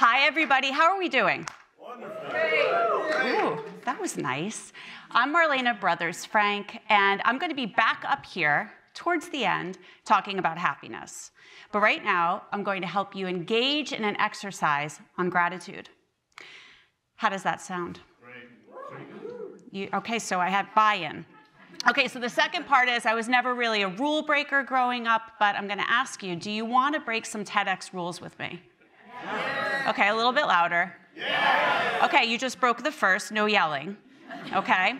Hi, everybody. How are we doing? Ooh, that was nice. I'm Marlena Brothers Frank, and I'm going to be back up here towards the end talking about happiness. But right now, I'm going to help you engage in an exercise on gratitude. How does that sound? You, okay, so I had buy in. Okay, so the second part is I was never really a rule breaker growing up, but I'm going to ask you do you want to break some TEDx rules with me? Yes. Okay, a little bit louder. Okay, you just broke the first, no yelling. Okay?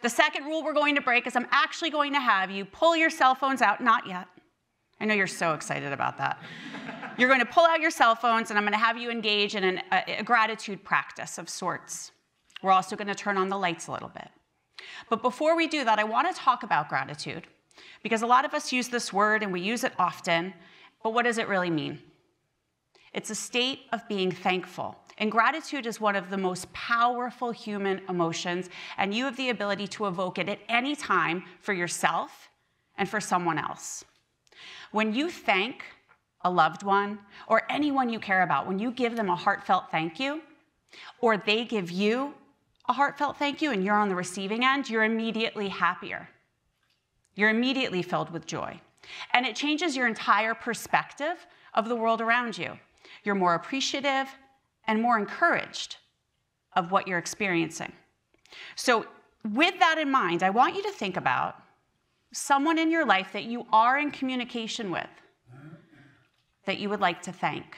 The second rule we're going to break is I'm actually going to have you pull your cell phones out, not yet. I know you're so excited about that. You're going to pull out your cell phones, and I'm going to have you engage in an, a, a gratitude practice of sorts. We're also going to turn on the lights a little bit. But before we do that, I want to talk about gratitude because a lot of us use this word and we use it often, but what does it really mean? It's a state of being thankful. And gratitude is one of the most powerful human emotions, and you have the ability to evoke it at any time for yourself and for someone else. When you thank a loved one or anyone you care about, when you give them a heartfelt thank you, or they give you a heartfelt thank you and you're on the receiving end, you're immediately happier. You're immediately filled with joy. And it changes your entire perspective of the world around you. You're more appreciative and more encouraged of what you're experiencing. So, with that in mind, I want you to think about someone in your life that you are in communication with that you would like to thank.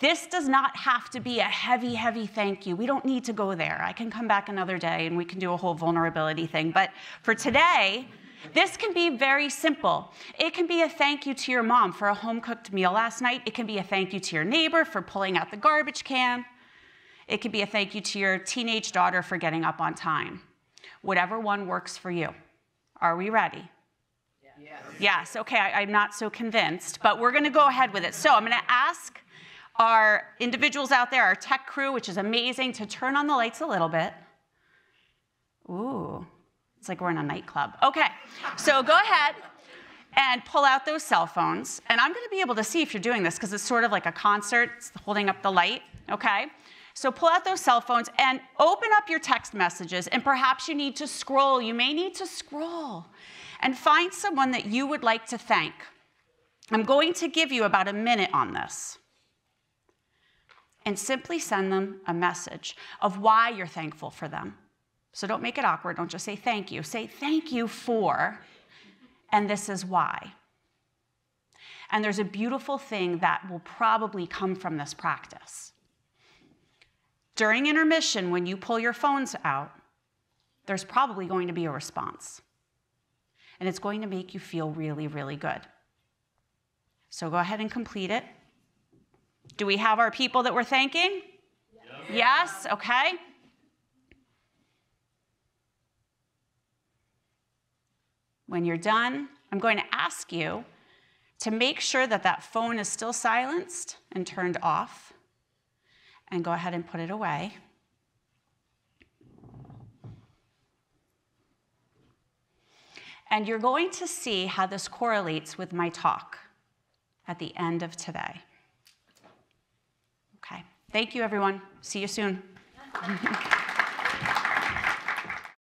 This does not have to be a heavy, heavy thank you. We don't need to go there. I can come back another day and we can do a whole vulnerability thing. But for today, this can be very simple. It can be a thank you to your mom for a home cooked meal last night. It can be a thank you to your neighbor for pulling out the garbage can. It can be a thank you to your teenage daughter for getting up on time. Whatever one works for you. Are we ready? Yes. Yes, okay, I, am not so convinced, but we're gonna go ahead with it. So I'm gonna ask our individuals out there, our tech crew, which is amazing, to turn on the lights a little bit. Ooh, it's like we're in a nightclub. Okay, so go ahead and pull out those cell phones. And I'm gonna be able to see if you're doing this because it's sort of like a concert, it's holding up the light, okay? So pull out those cell phones and open up your text messages. And perhaps you need to scroll. You may need to scroll and find someone that you would like to thank. I'm going to give you about a minute on this and simply send them a message of why you're thankful for them. So don't make it awkward. Don't just say thank you. Say thank you for, and this is why. And there's a beautiful thing that will probably come from this practice. During intermission, when you pull your phones out, there's probably going to be a response. And it's going to make you feel really, really good. So go ahead and complete it. Do we have our people that we're thanking? Yes, okay. When you're done, I'm going to ask you to make sure that that phone is still silenced and turned off, and go ahead and put it away. And you're going to see how this correlates with my talk at the end of today. Okay, thank you, everyone. See you soon.